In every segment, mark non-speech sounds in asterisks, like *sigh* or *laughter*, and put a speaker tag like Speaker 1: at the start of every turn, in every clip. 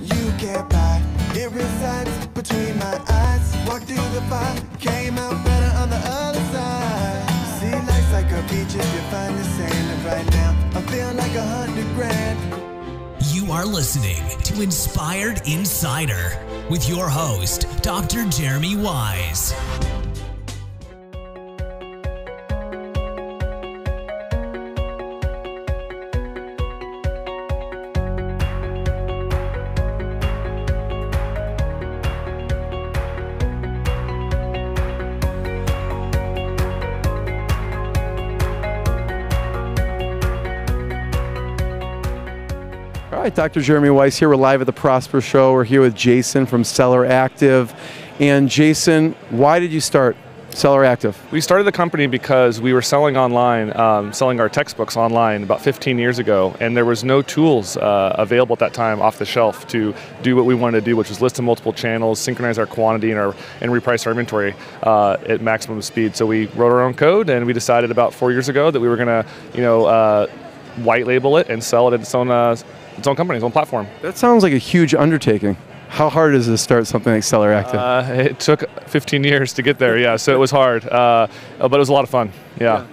Speaker 1: You can't buy. It resides between my eyes. Walked through the fire, came out better on the other side. See, life's like a beach if you find the right now, I feel like a hundred grand.
Speaker 2: You are listening to Inspired Insider with your host, Dr. Jeremy
Speaker 3: Weisz. Right, Dr. Jeremy Weisz here. We're live at the Prosper Show. We're here with Jason from Seller Active. And Jason, why did you start Seller Active?
Speaker 4: We started the company because we were selling online, um, selling our textbooks online about 15 years ago, and there was no tools uh, available at that time off the shelf to do what we wanted to do, which was list to multiple channels, synchronize our quantity, and, our, and reprice our inventory uh, at maximum speed. So we wrote our own code, and we decided about four years ago that we were going to, you know, uh, white label it and sell it at its own, uh, its own company, its own platform.
Speaker 3: That sounds like a huge undertaking. How hard is it to start something like Seller Active?
Speaker 4: Uh, it took 15 years to get there, yeah. So it was hard, uh, but it was a lot of fun. Yeah.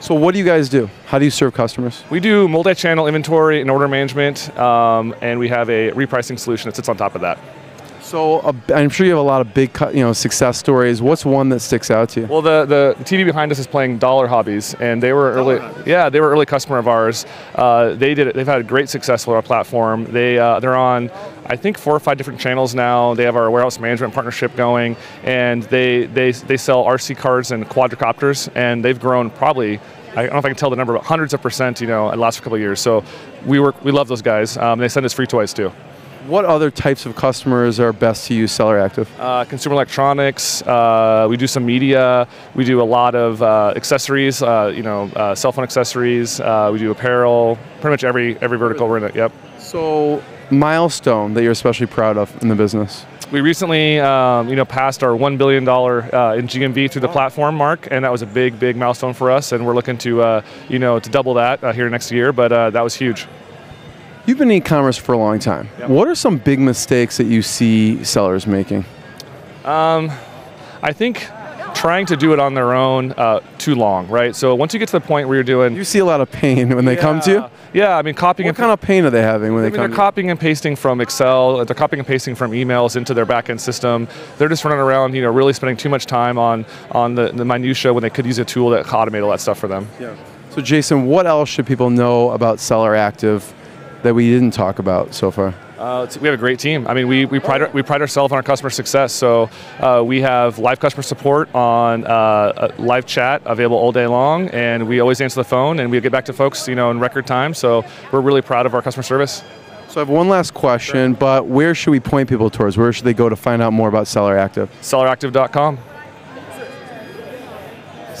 Speaker 3: so, what do you guys do? How do you serve customers?
Speaker 4: We do multi-channel inventory and order management, um, and we have a repricing solution that sits on top of that.
Speaker 3: So, uh, I'm sure you have a lot of big, you know, success stories. What's one that sticks out to you?
Speaker 4: Well, the, the TV behind us is playing Dollar Hobbyz, and they were early. Yeah, they were early customer of ours. Uh, they did. They've had great success with our platform. They uh, they're on, I think, four or five different channels now. They have our warehouse management partnership going, and they they they sell RC cars and quadricopters, and they've grown probably. I don't know if I can tell the number, but hundreds of percent, you know, in the last couple of years. So we work, we love those guys. Um, they send us free toys too.
Speaker 3: What other types of customers are best to use Seller Active?
Speaker 4: uh, consumer electronics. Uh, we do some media. We do a lot of uh, accessories. Uh, you know, uh, cell phone accessories. Uh, we do apparel. Pretty much every every vertical we're in it. Yep.
Speaker 3: So, milestone that you're especially proud of in the business?
Speaker 4: We recently, um, you know, passed our one billion dollar uh, in GMV through the platform mark, and that was a big, big milestone for us. And we're looking to, uh, you know, to double that uh, here next year. But uh, that was huge.
Speaker 3: You've been in e-commerce for a long time.
Speaker 4: Yep.
Speaker 3: What are some big mistakes that you see sellers making?
Speaker 4: I think trying to do it on their own uh, too long, right? So once you get to the point where you're doing,
Speaker 3: You see a lot of pain when they come to you.
Speaker 4: yeah, I mean, copying
Speaker 3: What kind of pain are they having when
Speaker 4: I
Speaker 3: they
Speaker 4: mean,
Speaker 3: come?
Speaker 4: they're
Speaker 3: to you?
Speaker 4: copying and pasting from Excel. They're copying and pasting from emails into their backend system. They're just running around, you know, really spending too much time on on the, the minutia when they could use a tool that could automate all that stuff for them. Yeah.
Speaker 3: So, Jason, what else should people know about Seller Active that we didn't talk about so far?
Speaker 4: Uh, we have a great team. I mean, we, we pride we pride ourselves on our customer success. So uh, we have live customer support on uh, uh, live chat available all day long, and we always answer the phone, and we get back to folks, you know, in record time. So we're really proud of our customer service.
Speaker 3: So, I have one last question, but where should we point people towards? Where should they go to find out more about Seller Active?
Speaker 4: Selleractive.com.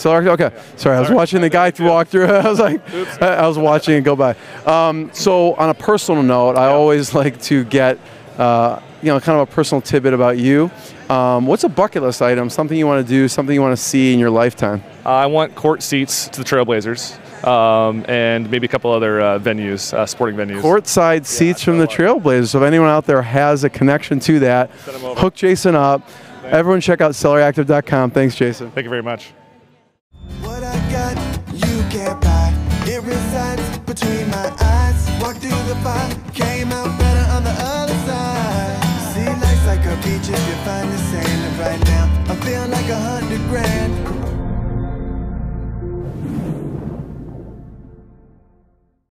Speaker 3: Seller Active. Okay. Sorry, I was watching the guy walk through. *laughs* I was like, I I was watching it go by. Um, so, on a personal note, I always *laughs* like to get, uh, you know, kind of a personal tidbit about you. Um, what's a bucket list item? Something you want to do? Something you want to see in your lifetime?
Speaker 4: Uh, I want court seats to the Trailblazers. Um, and maybe a couple other uh, venues, uh, sporting venues.
Speaker 3: Courtside seats from the Trailblazers. So if anyone out there has a connection to that, hook Jason up. Everyone check out selleractive.com. Thanks, Jason.
Speaker 4: Thank you very much.
Speaker 1: Can't buy. It resides between my eyes. Walked through the fire, came out better on the other side. See, life's like a beach if you find the sand. And right now, I feel like a hundred grand.